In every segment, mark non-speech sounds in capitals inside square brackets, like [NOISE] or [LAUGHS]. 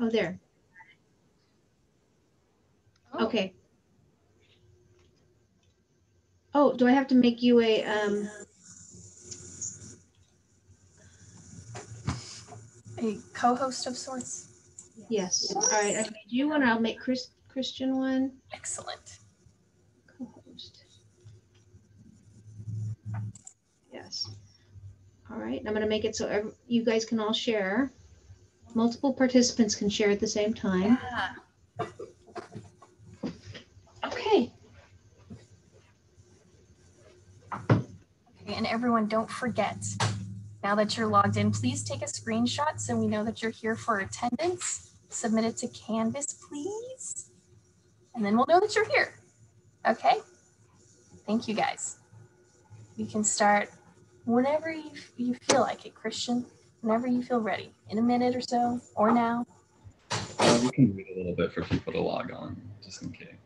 Oh, there. Oh, Okay. Oh, do I have to make you a, um, A co-host of sorts. yes, all right, I made you one, I'll make Chris, Christian one. Excellent. Co-host. Yes. All right, I'm gonna make it so ev- you guys can all share. Multiple participants can share at the same time. Yeah. Okay. Okay, and everyone, don't forget, now that you're logged in, please take a screenshot so we know that you're here for attendance. Submit it to Canvas, please. And then we'll know that you're here. Okay? Thank you, guys. You can start whenever you, you feel like it, Christian. Whenever you feel ready, in a minute or so, or now. Uh, we can wait a little bit for people to log on, just in case.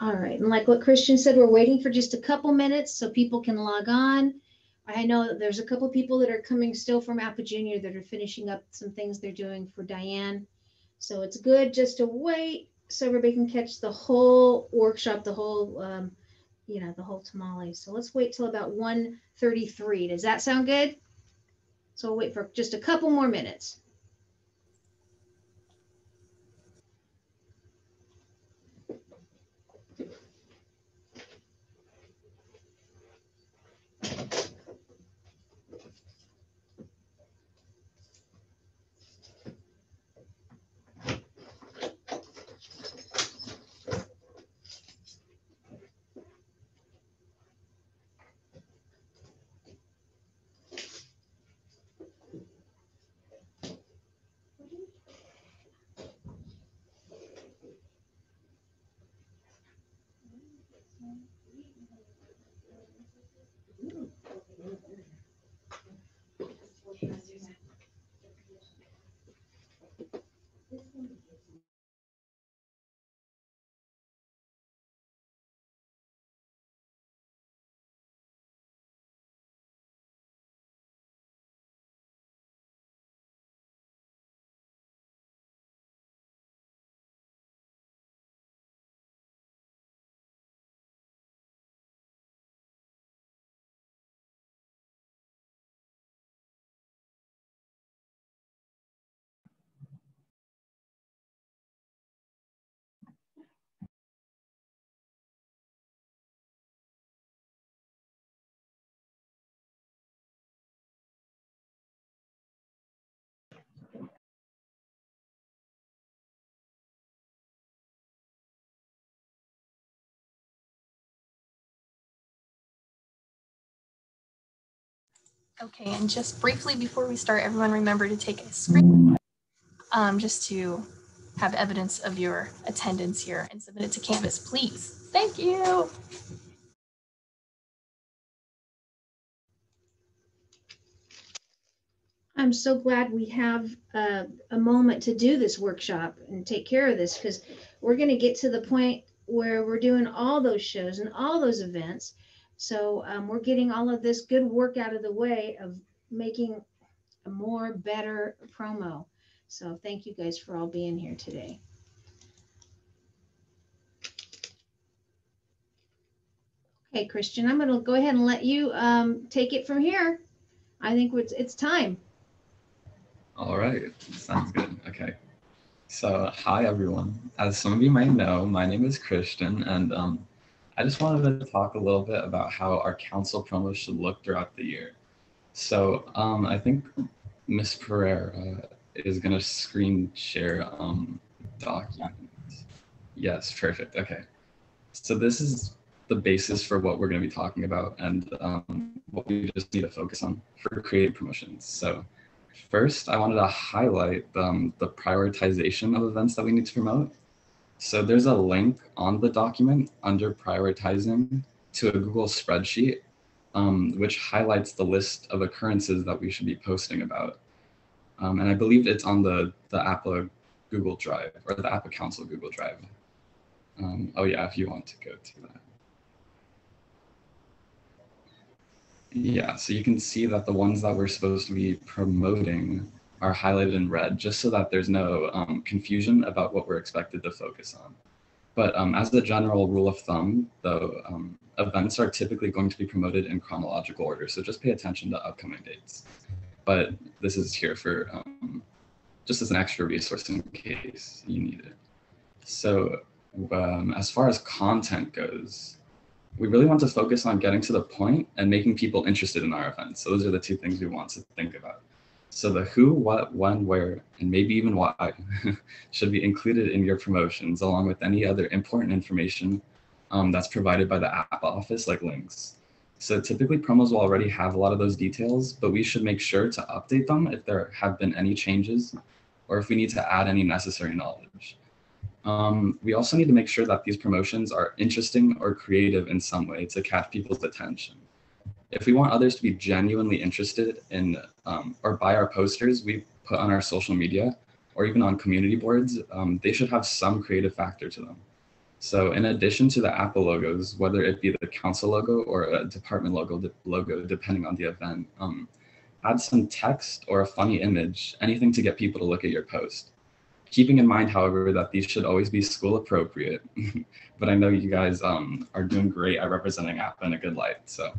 All right, and like what Christian said, we're waiting for just a couple minutes so people can log on. I know there's a couple people that are coming still from Appa Junior that are finishing up some things they're doing for Diane. So it's good just to wait so everybody can catch the whole workshop, the whole, um, you know, the whole tamale. So let's wait till about 1:33. Does that sound good? So we'll wait for just a couple more minutes. Okay, and just briefly before we start, everyone remember to take a screen um, just to have evidence of your attendance here and submit it to Canvas, please. Thank you. I'm so glad we have uh, a moment to do this workshop and take care of this because we're going to get to the point where we're doing all those shows and all those events. So um, we're getting all of this good work out of the way of making a more better promo. So thank you guys for all being here today. Okay, Christian, I'm going to go ahead and let you um, take it from here. I think it's, it's time. All right, sounds good. Okay. So, hi everyone. As some of you may know, my name is Christian, and um, I just wanted to talk a little bit about how our council promo should look throughout the year. So, um, I think Miss Pereira is going to screen share um, document. Yes, perfect. Okay. So, this is the basis for what we're going to be talking about and um, what we just need to focus on for creative promotions. So, First, I wanted to highlight um, the prioritization of events that we need to promote. So there's a link on the document under prioritizing to a Google spreadsheet um, which highlights the list of occurrences that we should be posting about. Um, and I believe it's on the, the APA Google Drive or the APA Council Google Drive. Um, oh yeah, if you want to go to that. Yeah, so you can see that the ones that we're supposed to be promoting are highlighted in red, just so that there's no um, confusion about what we're expected to focus on. But um, as a general rule of thumb, the um, events are typically going to be promoted in chronological order, so just pay attention to upcoming dates. But this is here for um, just as an extra resource in case you need it. So um, as far as content goes, we really want to focus on getting to the point and making people interested in our events. So those are the two things we want to think about. So the who, what, when, where, and maybe even why [LAUGHS] should be included in your promotions along with any other important information um, that's provided by the app office like links. So typically promos will already have a lot of those details, but we should make sure to update them if there have been any changes or if we need to add any necessary knowledge. Um, we also need to make sure that these promotions are interesting or creative in some way to catch people's attention. If we want others to be genuinely interested in um, or buy our posters we put on our social media or even on community boards, um, they should have some creative factor to them. So in addition to the APA logos, whether it be the council logo or a department logo, logo depending on the event, um, add some text or a funny image, anything to get people to look at your post keeping in mind, however, that these should always be school appropriate. [LAUGHS] but I know you guys um, are doing great at representing APA in a good light. So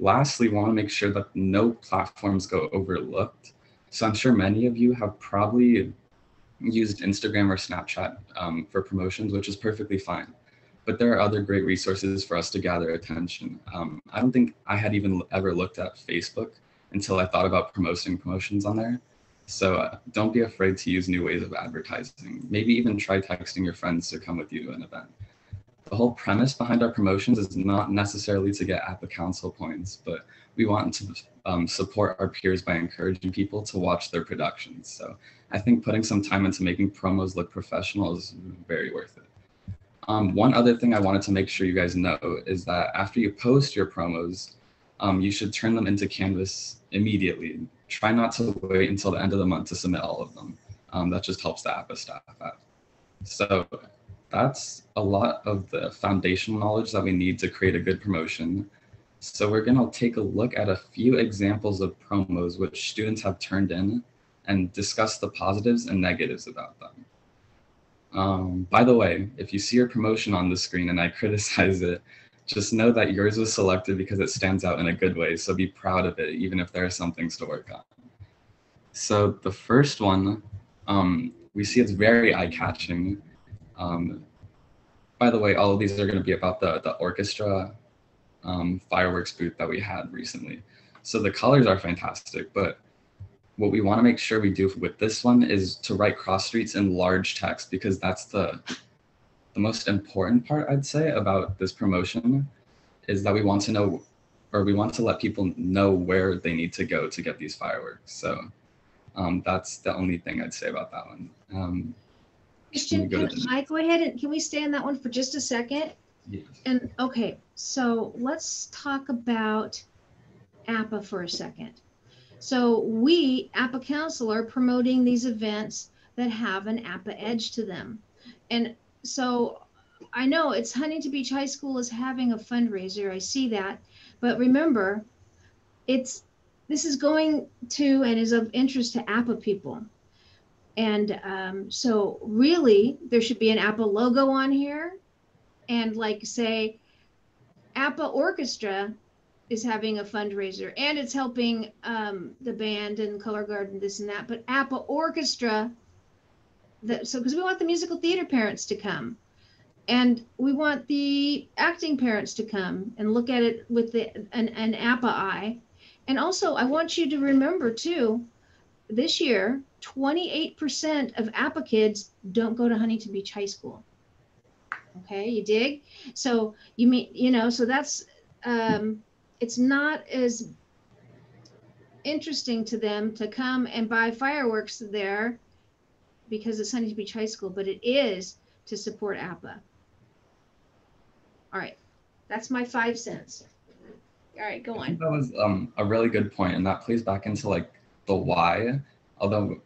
lastly, want to make sure that no platforms go overlooked. So I'm sure many of you have probably used Instagram or Snapchat um, for promotions, which is perfectly fine. But there are other great resources for us to gather attention. Um, I don't think I had even ever looked at Facebook until I thought about promoting promotions on there. So uh, don't be afraid to use new ways of advertising. Maybe even try texting your friends to come with you to an event. The whole premise behind our promotions is not necessarily to get APA Council points, but we want to um, support our peers by encouraging people to watch their productions. So I think putting some time into making promos look professional is very worth it. Um, one other thing I wanted to make sure you guys know is that after you post your promos, um, you should turn them into Canvas immediately. Try not to wait until the end of the month to submit all of them. Um, that just helps the APA staff out. So that's a lot of the foundational knowledge that we need to create a good promotion. So we're gonna take a look at a few examples of promos which students have turned in and discuss the positives and negatives about them. Um, by the way, if you see your promotion on the screen and I [LAUGHS] criticize it, just know that yours was selected because it stands out in a good way. So be proud of it, even if there are some things to work on. So the first one, um, we see it's very eye-catching. Um, by the way, all of these are going to be about the, the orchestra um, fireworks booth that we had recently. So the colors are fantastic, but what we want to make sure we do with this one is to write cross streets in large text because that's the the most important part I'd say about this promotion is that we want to know or we want to let people know where they need to go to get these fireworks. So um, that's the only thing I'd say about that one. Um, Christian, can I go ahead and can we stay on that one for just a second? yes. And okay, so let's talk about APA for a second. So we, APA Council, are promoting these events that have an APA edge to them. And so I know it's Huntington Beach High School is having a fundraiser. I see that. But remember, it's this is going to and is of interest to APA people. And um, so really there should be an APA logo on here and like say APA Orchestra is having a fundraiser and it's helping um, the band and color garden this and that but APA Orchestra that so because we want the musical theater parents to come and we want the acting parents to come and look at it with the an, an eye. And also I want you to remember too, this year, 28% of APA kids don't go to Huntington Beach High School. Okay, you dig? So you mean, you know, so that's um it's not as interesting to them to come and buy fireworks there because it's Huntington Beach High School, but it is to support APA. All right, that's my five cents. All right, go on. that was um, a really good point, and that plays back into like the why. Although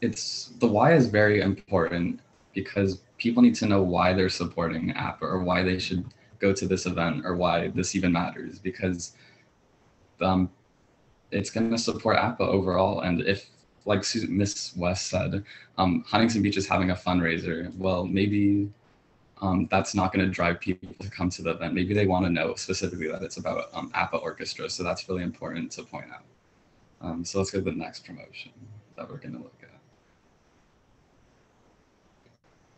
it's the why is very important because people need to know why they're supporting APA or why they should go to this event or why this even matters because um, it's going to support APA overall. And if, like Miss West said, um, Huntington Beach is having a fundraiser, well, maybe um, that's not going to drive people to come to the event. Maybe they want to know specifically that it's about um, APA Orchestra. So that's really important to point out. Um, so let's go to the next promotion that we're going to look at.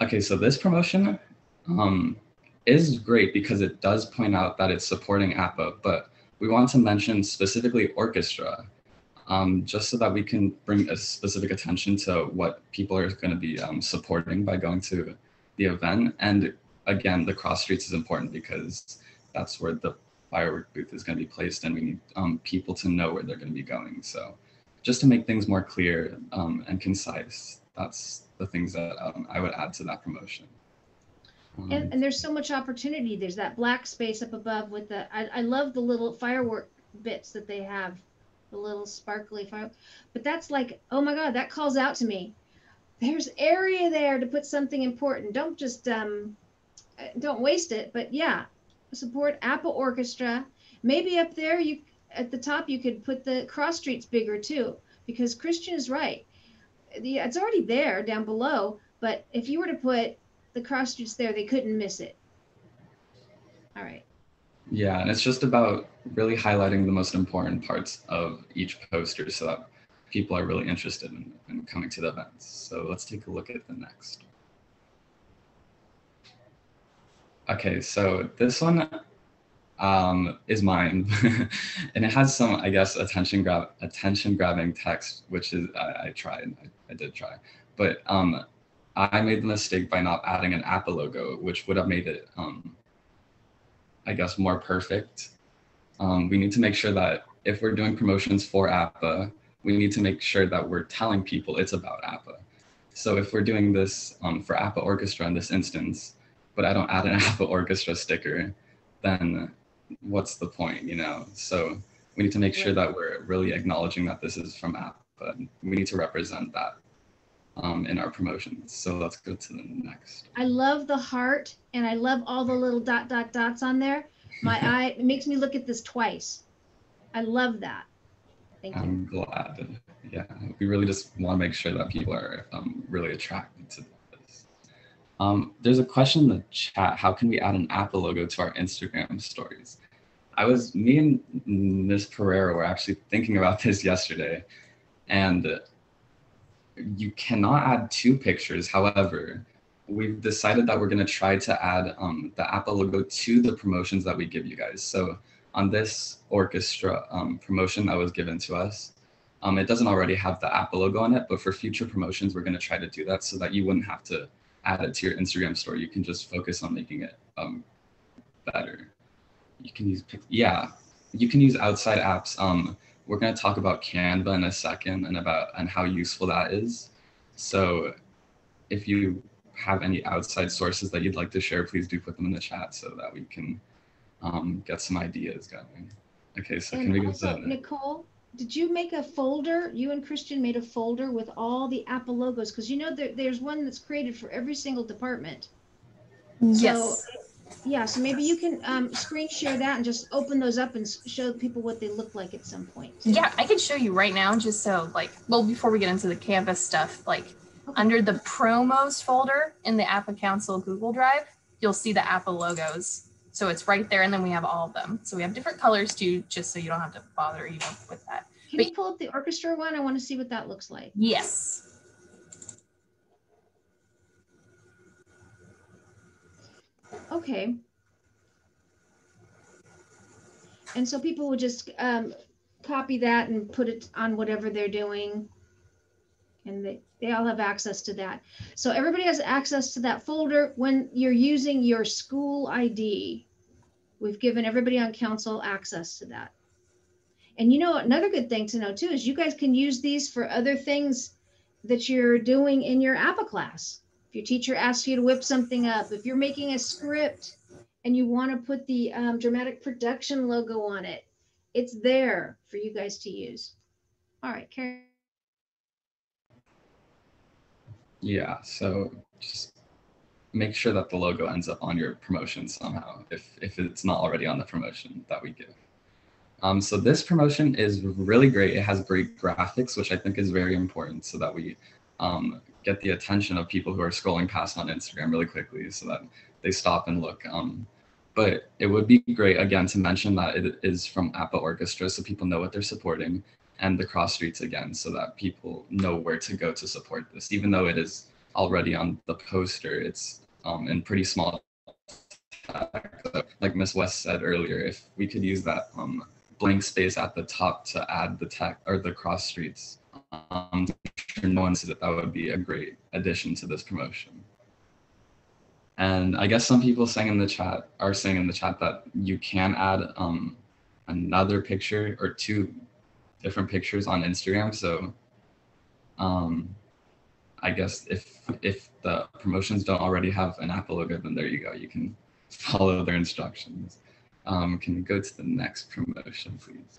Okay, so this promotion um, is great because it does point out that it's supporting APA, but we want to mention specifically orchestra, um, just so that we can bring a specific attention to what people are going to be um, supporting by going to the event. And again, the cross streets is important because that's where the firework booth is going to be placed, and we need um, people to know where they're going to be going. So, just to make things more clear um, and concise, that's the things that um, I would add to that promotion. And, and there's so much opportunity. There's that black space up above with the, I, I love the little firework bits that they have, the little sparkly fire. But that's like, oh my God, that calls out to me. There's area there to put something important. Don't just, um, don't waste it. But yeah, support APA Orchestra. Maybe up there, you at the top, you could put the cross streets bigger too, because Christian is right. The, it's already there down below. But if you were to put the cross streets there, they couldn't miss it. All right. Yeah, and it's just about really highlighting the most important parts of each poster so that people are really interested in, in coming to the events. So let's take a look at the next. Okay, so this one um, is mine, [LAUGHS] and it has some, I guess, attention grab attention grabbing text, which is I, I tried, I, I did try, but um, I made the mistake by not adding an APA logo, which would have made it, um, I guess, more perfect. Um, we need to make sure that if we're doing promotions for APA, we need to make sure that we're telling people it's about APA. So if we're doing this um, for APA Orchestra in this instance, but I don't add an [LAUGHS] APA Orchestra sticker, then what's the point, you know? So we need to make sure that we're really acknowledging that this is from APA. We need to represent that um, in our promotions. So let's go to the next. I love the heart and I love all the little dot dot dots on there. My [LAUGHS] eye it makes me look at this twice. I love that. Thank you. I'm glad. Yeah, we really just want to make sure that people are um, really attracted to. Um, there's a question in the chat. How can we add an APA logo to our Instagram stories? I was, me and Ms. Pereira were actually thinking about [LAUGHS] this yesterday, and you cannot add two pictures. However, we've decided that we're going to try to add um, the APA logo to the promotions that we give you guys. So on this orchestra um, promotion that was given to us, um, it doesn't already have the APA logo on it, but for future promotions, we're going to try to do that so that you wouldn't have to add it to your Instagram story. You can just focus on making it um, better. You can use, yeah, you can use outside apps. Um, we're going to talk about Canva in a second and about and how useful that is. So if you have any outside sources that you'd like to share, please do put them in the chat so that we can um, get some ideas going. Okay, so can we go to Nicole, did you make a folder? You and Christian made a folder with all the APA logos because you know there, there's one that's created for every single department. Yes. Yeah, so maybe you can um, screen share that and just open those up and show people what they look like at some point. Yeah, I can show you right now, just so like, well, before we get into the Canva stuff, like Okay. under the promos folder in the APA Council Google Drive, you'll see the APA logos. So it's right there, and then we have all of them. So we have different colors too, just so you don't have to bother even with that. Can But- you pull up the orchestra one? I want to see what that looks like. Yes. Okay. And so people would just um, copy that and put it on whatever they're doing. And they, they all have access to that. So everybody has access to that folder when you're using your school ID. We've given everybody on council access to that. And you know, another good thing to know too is you guys can use these for other things that you're doing in your APA class. If your teacher asks you to whip something up, if you're making a script, and you want to put the um, dramatic production logo on it, it's there for you guys to use. All right, Karen. Yeah, so just make sure that the logo ends up on your promotion somehow if if it's not already on the promotion that we give. Um, so this promotion is really great. It has great graphics, which I think is very important so that we um, get the attention of people who are scrolling past on Instagram really quickly so that they stop and look. Um, but it would be great again to mention that it is from APA Orchestra so people know what they're supporting and the cross streets again so that people know where to go to support this. Even though it is already on the poster, it's um, in pretty small like Miss West said earlier, if we could use that um, blank space at the top to add the tech or the cross streets. Um, no one said that that would be a great addition to this promotion. And I guess some people saying in the chat are saying in the chat that you can add um, another picture or two different pictures on Instagram. So um, I guess if if the promotions don't already have an APA logo, then there you go. You can follow their instructions. Um, can you go to the next promotion, please?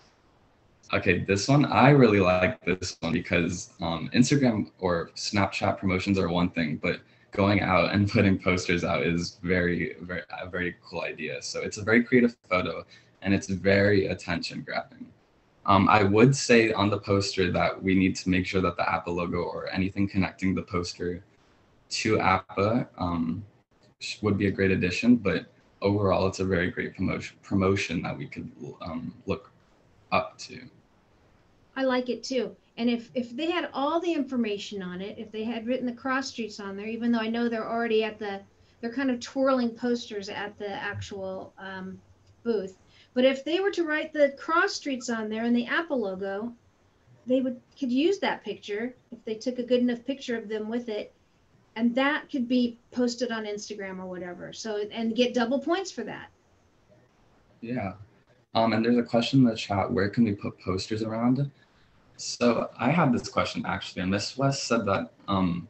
Okay, this one, I really like this one because um, Instagram or Snapchat promotions are one thing, but going out and [LAUGHS] putting posters out is very, very, a very cool idea. So it's a very creative photo and it's very attention grabbing. Um, I would say on the poster that we need to make sure that the APA logo or anything connecting the poster to APA um, would be a great addition, but overall, it's a very great promotion promotion that we could um, look up to. I like it too. And if if they had all the information on it, if they had written the cross streets on there, even though I know they're already at the, they're kind of twirling posters at the actual um, booth. But if they were to write the cross streets on there and the APA logo, they would could use that picture if they took a good enough picture of them with it and that could be posted on Instagram or whatever. So and get double points for that. Yeah. Um, and there's a question in the chat, where can we put posters around? So I had this question actually, and Miss West said that um,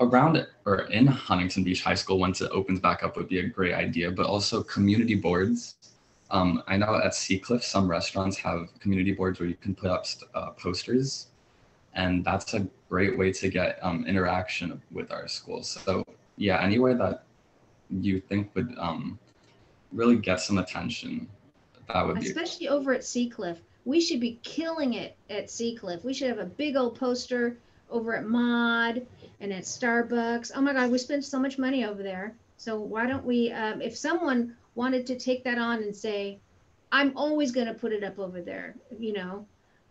around it or in Huntington Beach High School, once it opens back up would be a great idea, but also community boards. Um, I know at Seacliff, some restaurants have community boards where you can put up uh, posters and that's a great way to get um, interaction with our schools. So yeah, anywhere that you think would um, really get some attention, that would be especially over at Seacliff. We should be killing it at Seacliff. We should have a big old poster over at Mod and at Starbucks. Oh my God, we spend so much money over there. So why don't we? Um, if someone wanted to take that on and say, "I'm always going to put it up over there," you know,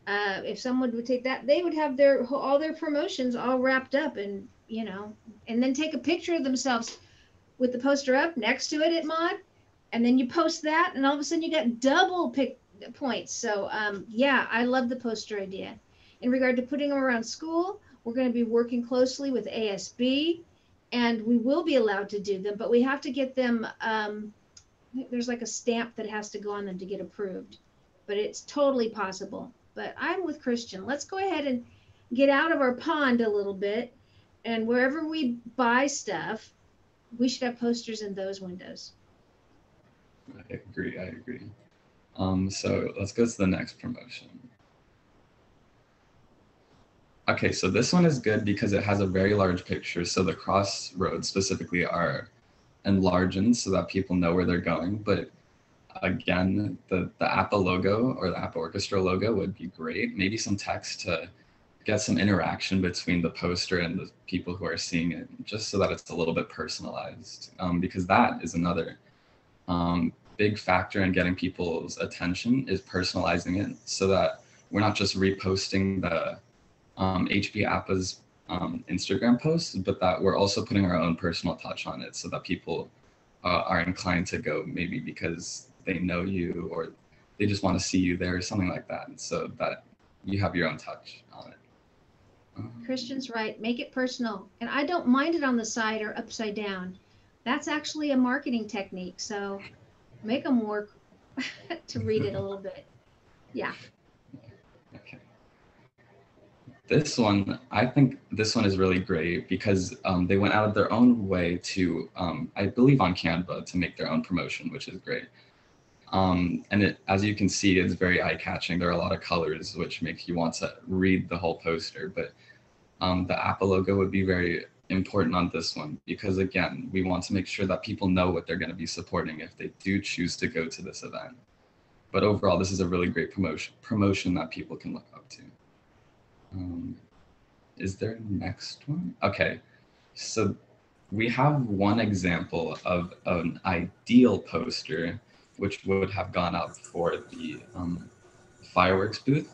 uh, if someone would take that, they would have their all their promotions all wrapped up, and you know, and then take a picture of themselves with the poster up next to it at Mod, and then you post that, and all of a sudden you got double pick points. So um, yeah, I love the poster idea. In regard to putting them around school, we're going to be working closely with ASB, and we will be allowed to do them, but we have to get them. Um, there's like a stamp that has to go on them to get approved, but it's totally possible but I'm with Christian. Let's go ahead and get out of our pond a little bit. And wherever we buy stuff, we should have posters in those windows. I agree. I agree. Um, so let's go to the next promotion. Okay, so this one is good because it has a very large picture. So the crossroads specifically are enlarged so that people know where they're going. But again, the, the APA logo or the APA Orchestra logo would be great. Maybe some text to get some interaction between the poster and the people who are seeing it, just so that it's a little bit personalized. Um, because that is another um, big factor in getting people's attention is personalizing it so that we're not just reposting the um, HB APA's um, Instagram posts, but that we're also putting our own personal touch on it so that people uh, are inclined to go maybe because they know you or they just want to see you there or something like that. And so that you have your own touch on it. Um, Christian's right. Make it personal. And I don't mind it on the side or upside down. That's actually a marketing technique. So make them work [LAUGHS] to read it a little bit. Yeah. This one, I think this one is really great because um, they went out of their own way to, um, I believe, on Canva to make their own promotion, which is great. Um, and it, as you can see, it's very eye-catching. There are a lot of colors, which make you want to read the whole poster. But um, the APA logo would be very important on this one because, again, we want to make sure that people know what they're going to be supporting if they do choose to go to this event. But overall, this is a really great promotion promotion that people can look up to. Um, is there a next one? Okay, so we have one example of an ideal poster which would have gone up for the um, fireworks booth.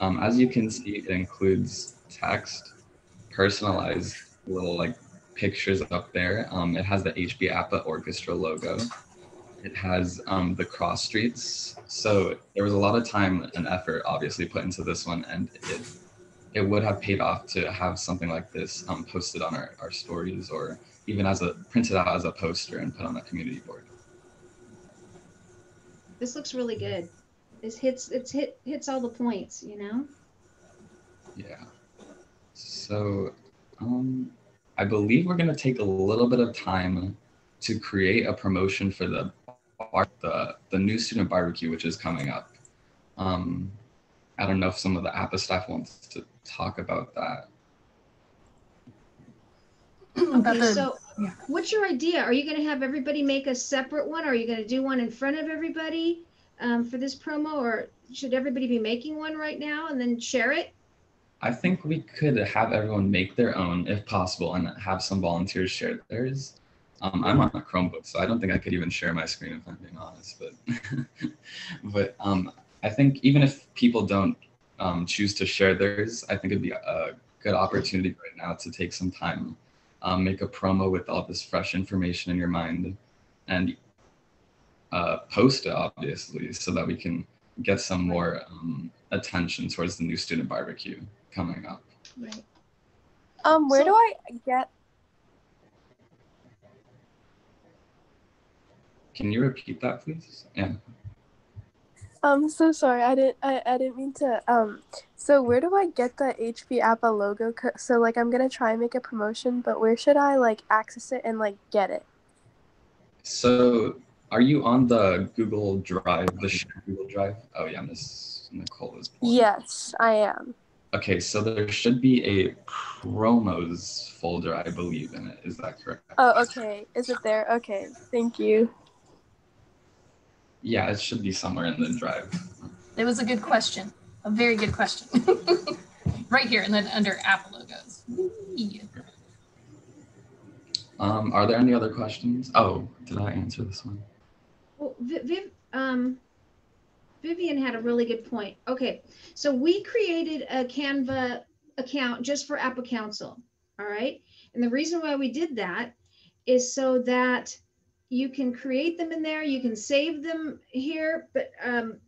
Um, as you can see, it includes text, personalized little like pictures up there. Um, it has the HB APA Orchestra logo. It has um, the cross streets. So there was a lot of time and effort obviously put into this one and it it would have paid off to have something like this um, posted on our, our stories or even as a printed out as a poster and put on a community board. This looks really good. This hits it's hit hits all the points, you know? Yeah. So um I believe we're gonna take a little bit of time to create a promotion for the bar, the the new student barbecue, which is coming up. Um, I don't know if some of the APA staff wants to talk about that. [CLEARS THROAT] Okay, the- so yeah. what's your idea? Are you gonna have everybody make a separate one? Or Are you gonna do one in front of everybody um, for this promo? Or should everybody be making one right now and then share it? I think we could have everyone make their own if possible and have some volunteers share theirs. Um, I'm on a Chromebook, so I don't think I could even share my screen if I'm being honest. But, [LAUGHS] but um, I think even if people don't um, choose to share theirs, I think it'd be a good opportunity right now to take some time, um, make a promo with all this fresh information in your mind, and uh, post it obviously, so that we can get some more um, attention towards the new student barbecue coming up. Right. Um, where So- do I get? Can you repeat that, please? Yeah. Um, so sorry, I didn't, I, I didn't mean to. Um, so where do I get the HB APA logo? Co- So like, I'm gonna try and make a promotion, but where should I like access it and like get it? So, are you on the Google Drive, the shared Google Drive? Oh yeah, Miss Nicole is. pulling. Yes, I am. Okay, so there should be a promos folder, I believe, in it. Is that correct? Oh, okay. Is it there? Okay, thank you. Yeah, it should be somewhere in the drive. It was a good question, a very good question. [LAUGHS] right here, and then under APA logos. Yeah. Um, are there any other questions? Oh, did I answer this one? Well, Viv, Viv, um, Vivian had a really good point. Okay, so we created a Canva account just for APA Council. All right, and the reason why we did that is so that you can create them in there, you can save them here, but um,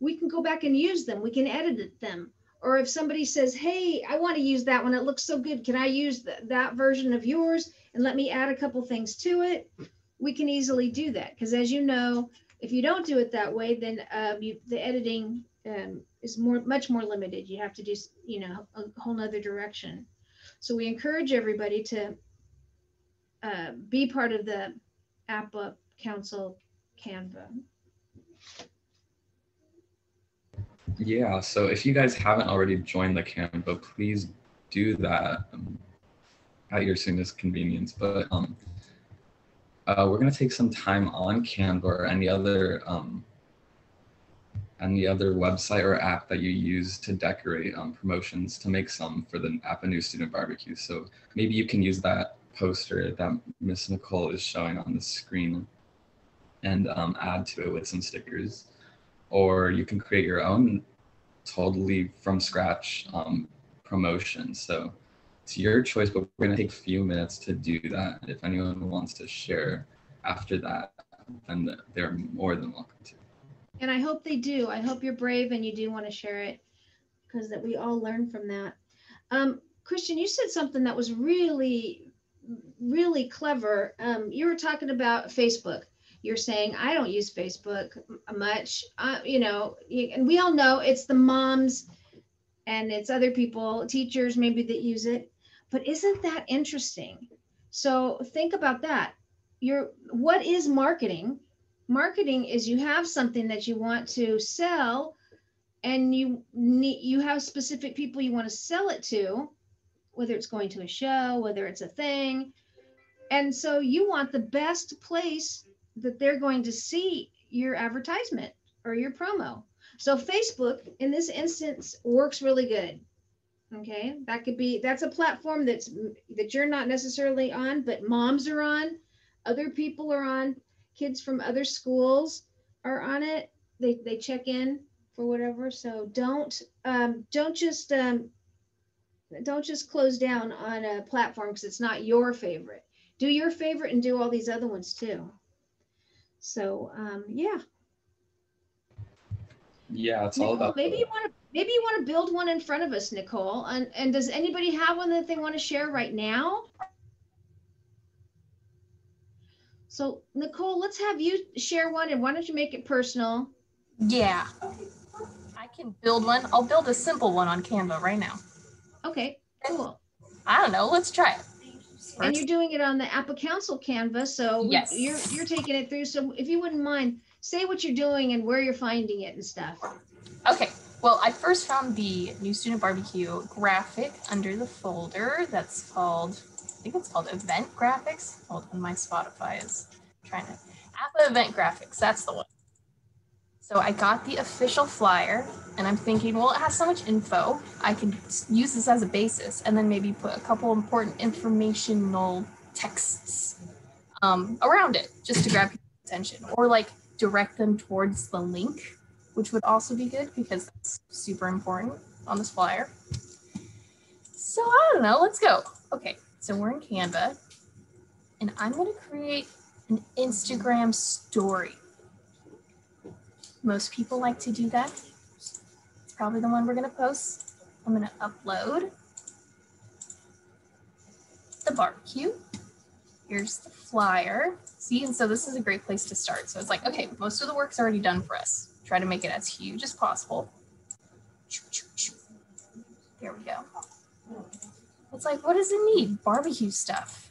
we can go back and use them. We can edit them. Or if somebody says, "Hey, I want to use that one. It looks so good. Can I use th- that version of yours and let me add a couple things to it?" we can easily do that because as you know if you don't do it that way then um, you, the editing um, is more much more limited you have to do you know a whole nother direction so we encourage everybody to uh, be part of the appa council canva Yeah, so if you guys haven't already joined the Canva, please do that um, at your soonest convenience. But um, uh, we're gonna take some time on Canva or any other um, any other website or app that you use to decorate um, promotions to make some for the Appa New Student Barbecue. So maybe you can use that poster that Miss Nicole is showing on the screen and um, add to it with some stickers or you can create your own totally from scratch um, promotion. So it's your choice, but we're gonna take a few minutes to do that. If anyone wants to share after that, then they're more than welcome to. and i hope they do i hope you're brave and you do want to share it because that we all learn from that um, christian you said something that was really really clever um, you were talking about facebook you're saying i don't use facebook much uh, you know and we all know it's the moms and it's other people, teachers maybe that use it. But isn't that interesting? So think about that. Your what is marketing? Marketing is you have something that you want to sell and you need you have specific people you want to sell it to, whether it's going to a show, whether it's a thing. And so you want the best place that they're going to see your advertisement or your promo. So Facebook in this instance works really good. Okay, that could be that's a platform that's that you're not necessarily on, but moms are on, other people are on, kids from other schools are on it. They they check in for whatever. So don't um, don't just um, don't just close down on a platform because it's not your favorite. Do your favorite and do all these other ones too. So um, yeah, Yeah, it's all about. maybe the- you want to maybe you want to build one in front of us, Nicole. And and does anybody have one that they want to share right now? So Nicole, let's have you share one, and why don't you make it personal? Yeah. I can build one. I'll build a simple one on Canva right now. Okay, cool. I don't know. Let's try it. And you're doing it on the APA Council Canva, so Yes. you're you're taking it through. So if you wouldn't mind, say what you're doing and where you're finding it and stuff. Okay. Well, I first found the new student barbecue graphic under the folder that's called, I think it's called event graphics. Hold on, my Spotify is trying to, APA event graphics, that's the one. So I got the official flyer and I'm thinking, well, it has so much info. I could use this as a basis and then maybe put a couple important informational texts um, around it just to grab people's attention or like direct them towards the link which would also be good because that's super important on this flyer. So I don't know, let's go. Okay, so we're in Canva and I'm gonna create an Instagram story. Most people like to do that. It's probably the one we're gonna post. I'm gonna upload the barbecue. Here's the flyer. See, and so this is a great place to start. So it's like, okay, most of the work's already done for us. Try to make it as huge as possible. There we go. It's like, what does it need? Barbecue stuff.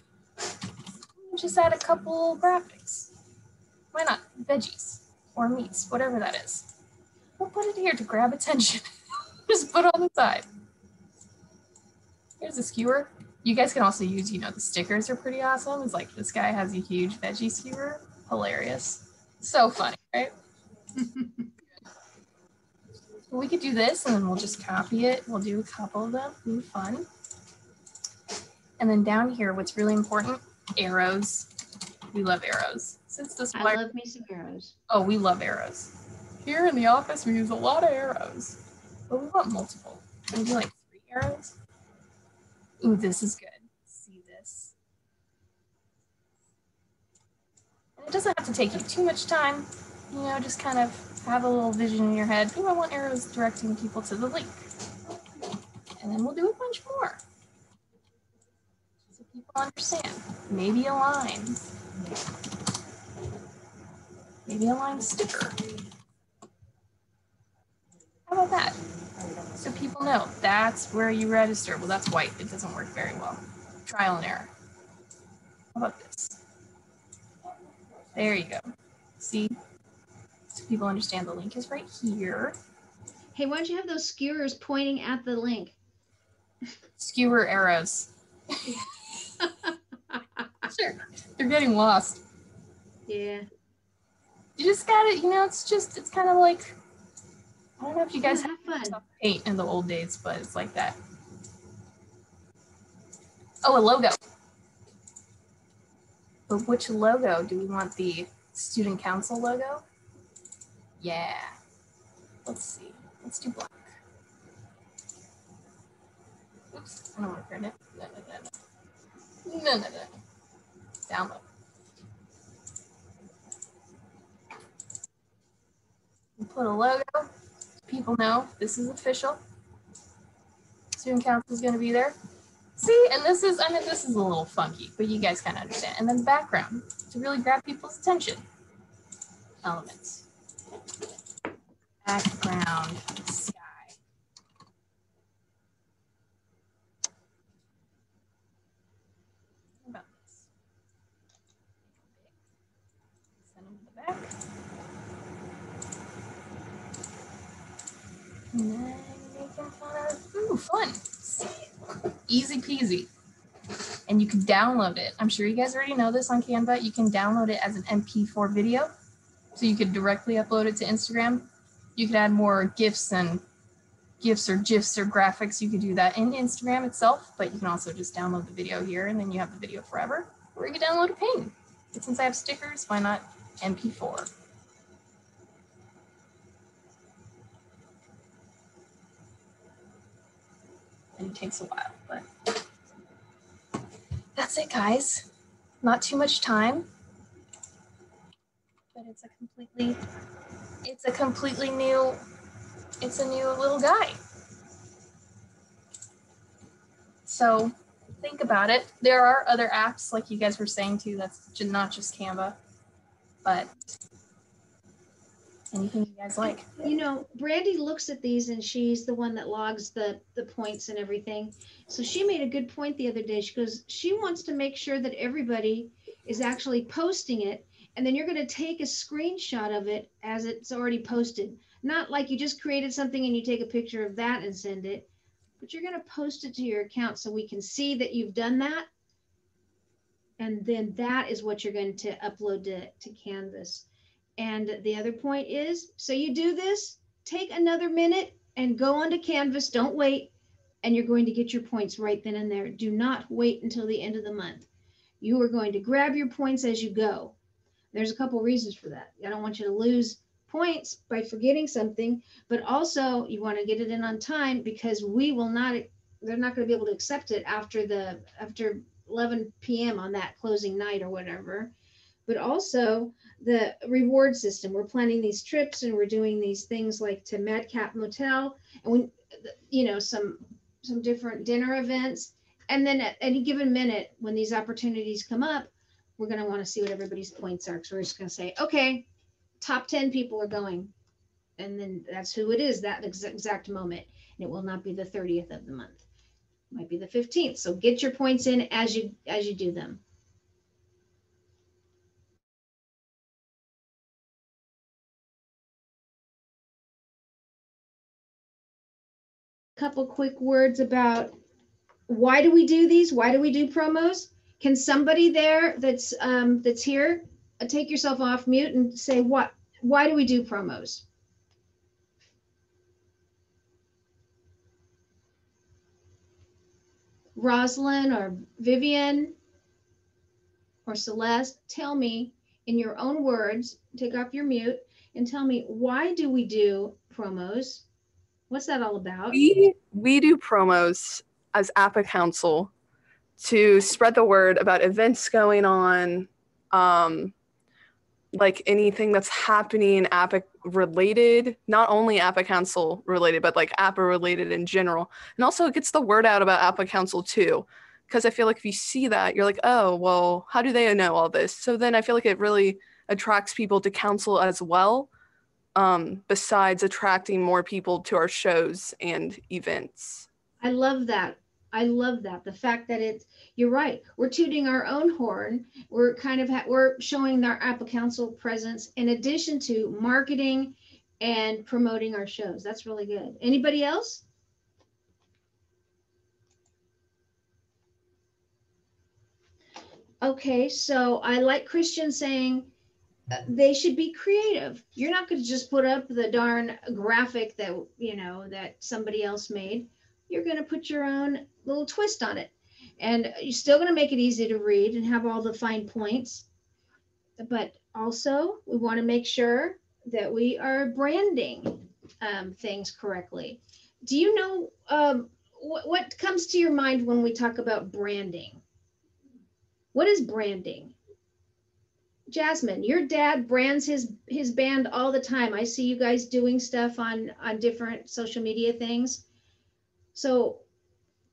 Just add a couple graphics. Why not? Veggies or meats, whatever that is. We'll put it here to grab attention. [LAUGHS] Just put on the side. Here's a skewer. You guys can also use, you know, the stickers are pretty awesome. It's like this guy has a huge veggie skewer. Hilarious. So funny, right? [LAUGHS] we could do this and then we'll just copy it. We'll do a couple of them. Be fun. And then down here, what's really important, arrows. We love arrows. Since this I love me some arrows. oh, we love arrows. Here in the office, we use a lot of arrows. But we want multiple. Do like three arrows? Ooh, this is good. See this? And it doesn't have to take you too much time. You know, just kind of have a little vision in your head. Ooh, I want arrows directing people to the link. And then we'll do a bunch more. So people understand. Maybe a line. Maybe a line sticker. How about that? So people know that's where you register. Well, that's white. It doesn't work very well. Trial and error. How about this? There you go. See? So people understand the link is right here. Hey, why don't you have those skewers pointing at the link? Skewer arrows. [LAUGHS] Sure. You're getting lost. Yeah. You just got it. You know, it's just, it's kind of like, I don't know if you guys have fun. paint in the old days, but it's like that. Oh, a logo. But which logo? Do we want the student council logo? Yeah. Let's see. Let's do black. Oops, I don't want to print it. No, no, no, no. No, no, no. Download. We put a logo people know this is official. Student council is going to be there. See, and this is, I mean, this is a little funky, but you guys kind of understand. And then the background to really grab people's attention. Elements. Background, And then of, ooh, fun. Easy peasy. And you can download it. I'm sure you guys already know this on Canva. You can download it as an MP4 video. So you could directly upload it to Instagram. You could add more GIFs and GIFs or GIFs or graphics. You could do that in Instagram itself, but you can also just download the video here and then you have the video forever. Or you could download a PNG. But since I have stickers, why not MP4? And it takes a while, but that's it, guys. Not too much time, but it's a completely, it's a completely new, it's a new little guy. So think about it. There are other apps, like you guys were saying too, that's not just Canva, but anything you guys like. You know, Brandy looks at these and she's the one that logs the the points and everything. So she made a good point the other day. She goes, she wants to make sure that everybody is actually posting it, and then you're going to take a screenshot of it as it's already posted. Not like you just created something and you take a picture of that and send it, but you're going to post it to your account so we can see that you've done that. And then that is what you're going to upload to, to Canvas. And the other point is, so you do this, take another minute and go onto Canvas. Don't wait. And you're going to get your points right then and there. Do not wait until the end of the month. You are going to grab your points as you go. There's a couple reasons for that. I don't want you to lose points by forgetting something, but also you want to get it in on time because we will not, they're not going to be able to accept it after the, after 11 p.m. on that closing night or whatever. But also, the reward system. We're planning these trips and we're doing these things like to Madcap Motel and we, you know, some some different dinner events. And then at any given minute, when these opportunities come up, we're going to want to see what everybody's points are. So we're just going to say, okay, top 10 people are going. And then that's who it is that ex- exact moment. And it will not be the 30th of the month. It might be the 15th. So get your points in as you as you do them. Couple quick words about why do we do these? Why do we do promos? Can somebody there that's um, that's here uh, take yourself off mute and say what? Why do we do promos? Rosalind or Vivian or Celeste, tell me in your own words, take off your mute and tell me why do we do promos? What's that all about? We we do promos as APA Council to spread the word about events going on, um, like anything that's happening APA related, not only APA Council related, but like APA related in general. And also it gets the word out about APA Council too. Because I feel like if you see that, you're like, oh, well, how do they know all this? So then I feel like it really attracts people to council as well um, besides attracting more people to our shows and events. I love that. I love that. The fact that it's, you're right. We're tooting our own horn. We're kind of, ha- we're showing our APA Council presence in addition to marketing and promoting our shows. That's really good. Anybody else? Okay, so I like Christian saying they should be creative. You're not going to just put up the darn graphic that, you know, that somebody else made. You're going to put your own little twist on it. And you're still going to make it easy to read and have all the fine points. But also, we want to make sure that we are branding um, things correctly. Do you know um, what, what comes to your mind when we talk about branding? What is branding? Jasmine, your dad brands his his band all the time. I see you guys doing stuff on on different social media things. So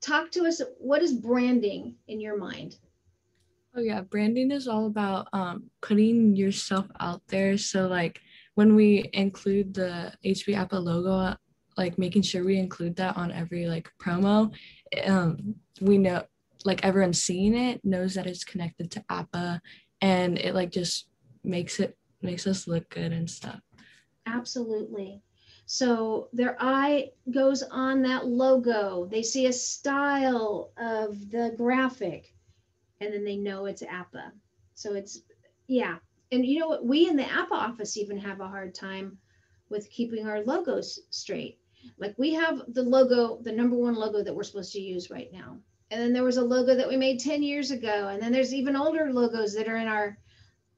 talk to us what is branding in your mind? Oh yeah, branding is all about um, putting yourself out there. So like when we include the HB APA logo, like making sure we include that on every like promo, um, we know like everyone seeing it knows that it's connected to APA, and it like just makes it makes us look good and stuff. Absolutely. So their eye goes on that logo. They see a style of the graphic and then they know it's APA. So it's, yeah. And you know what? We in the APA office even have a hard time with keeping our logos straight. Like we have the logo, the number one logo that we're supposed to use right now. And then there was a logo that we made 10 years ago. And then there's even older logos that are in our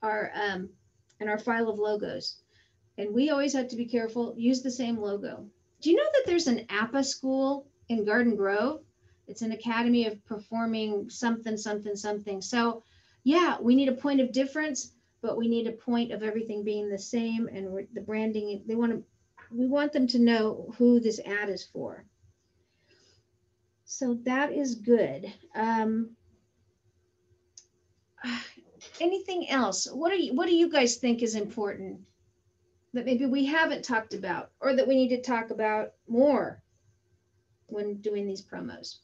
our um in our file of logos. And we always have to be careful, use the same logo. Do you know that there's an APA school in Garden Grove? It's an academy of performing something, something, something. So yeah, we need a point of difference, but we need a point of everything being the same and the branding, they want to, we want them to know who this ad is for. So that is good. Um, [SIGHS] anything else? What are you, what do you guys think is important that maybe we haven't talked about or that we need to talk about more when doing these promos?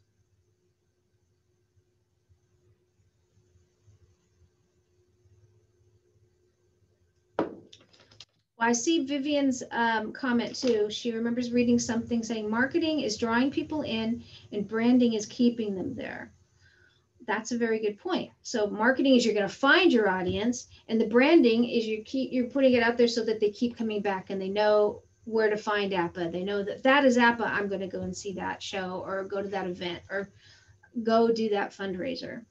Well, I see Vivian's um, comment too. She remembers reading something saying marketing is drawing people in and branding is keeping them there. That's a very good point. So marketing is you're going to find your audience and the branding is you keep you're putting it out there so that they keep coming back and they know where to find APA. They know that that is APA. I'm going to go and see that show or go to that event or go do that fundraiser.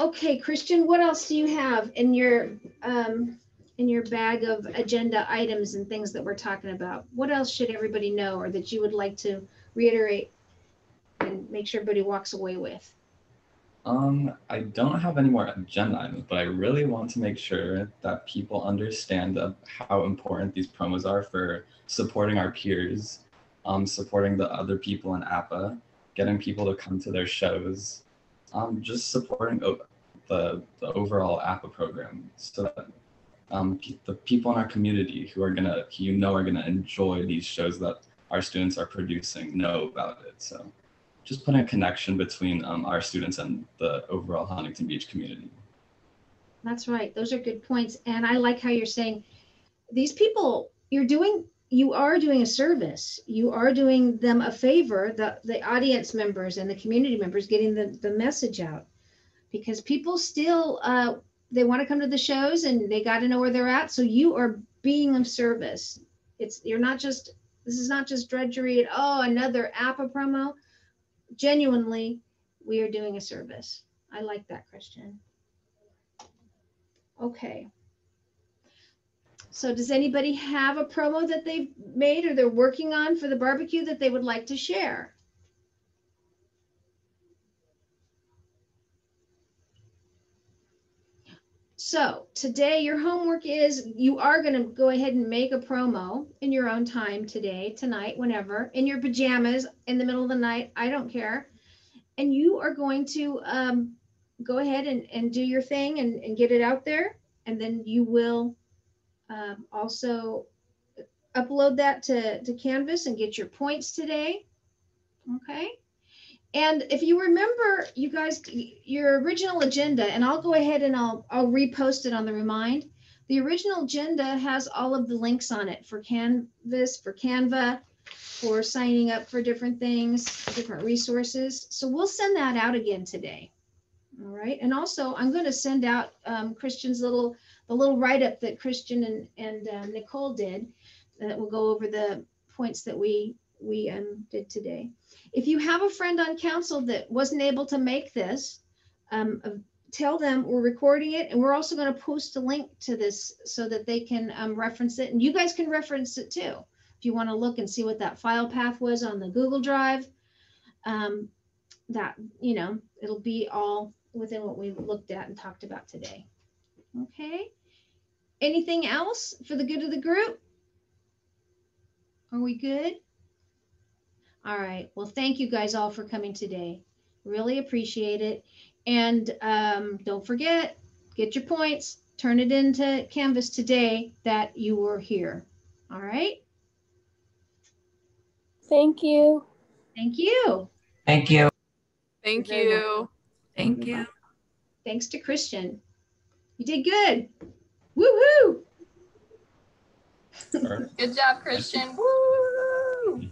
Okay, Christian, what else do you have in your um, in your bag of agenda items and things that we're talking about? What else should everybody know or that you would like to reiterate and make sure everybody walks away with? Um, I don't have any more agenda items, but I really want to make sure that people understand how important these promos are for supporting our peers, um, supporting the other people in APA, getting people to come to their shows, um, just supporting the, the overall APA program so that um, the people in our community who are gonna, who you know are gonna enjoy these shows that our students are producing know about it. So just putting a connection between um, our students and the overall Huntington Beach community. That's right. Those are good points. And I like how you're saying these people, you're doing, you are doing a service. You are doing them a favor, the, the audience members and the community members getting the, the message out because people still, uh, they want to come to the shows and they got to know where they're at. So you are being of service. It's, you're not just, this is not just drudgery and, oh, another APA promo genuinely, we are doing a service. I like that, Christian. Okay. So does anybody have a promo that they've made or they're working on for the barbecue that they would like to share? So today your homework is you are going to go ahead and make a promo in your own time today, tonight, whenever, in your pajamas, in the middle of the night. I don't care. And you are going to um, go ahead and, and do your thing and, and get it out there. And then you will um, also upload that to, to Canvas and get your points today. Okay. And if you remember, you guys, your original agenda, and I'll go ahead and I'll I'll repost it on the remind. The original agenda has all of the links on it for Canvas, for Canva, for signing up for different things, different resources. So we'll send that out again today. All right. And also, I'm going to send out um, Christian's little the little write up that Christian and and uh, Nicole did that will go over the points that we we um, did today. If you have a friend on council that wasn't able to make this, um, uh, tell them we're recording it and we're also going to post a link to this so that they can um, reference it and you guys can reference it too if you want to look and see what that file path was on the Google Drive. Um, that you know it'll be all within what we looked at and talked about today. Okay. Anything else for the good of the group? Are we good? All right. Well, thank you guys all for coming today. Really appreciate it. And um, don't forget, get your points, turn it into Canvas today that you were here. All right. Thank you. Thank you. Thank you. Thank You're you. Thank you. Thanks to Christian. You did good. Woo hoo. Good job, Christian. Woo!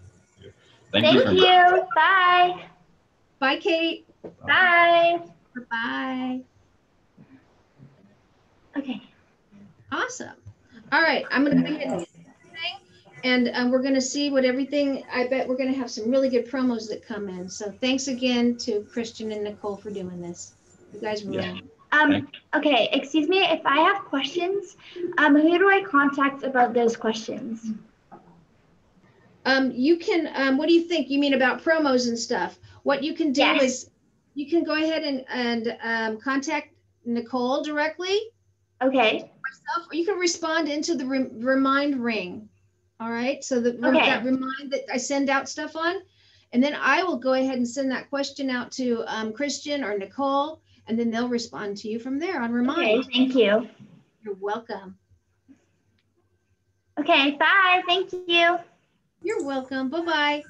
Thank, Thank you. You. Bye. Bye, Kate. Bye. Bye. Okay. Awesome. All right, I'm gonna go ahead and and um, we're gonna see what everything. I bet we're gonna have some really good promos that come in. So thanks again to Christian and Nicole for doing this. You guys rule. Yeah. Um, okay, excuse me, if I have questions, um, who do I contact about those questions? Um, you can. Um, what do you think? You mean about promos and stuff? What you can do Yes. is you can go ahead and and um, contact Nicole directly. Okay, myself, or you can respond into the rem- remind ring. All right. So the Okay. that remind that I send out stuff on, and then I will go ahead and send that question out to um, Christian or Nicole, and then they'll respond to you from there on okay, remind. thank you. You're welcome. Okay, bye, thank you. You're welcome. Bye bye.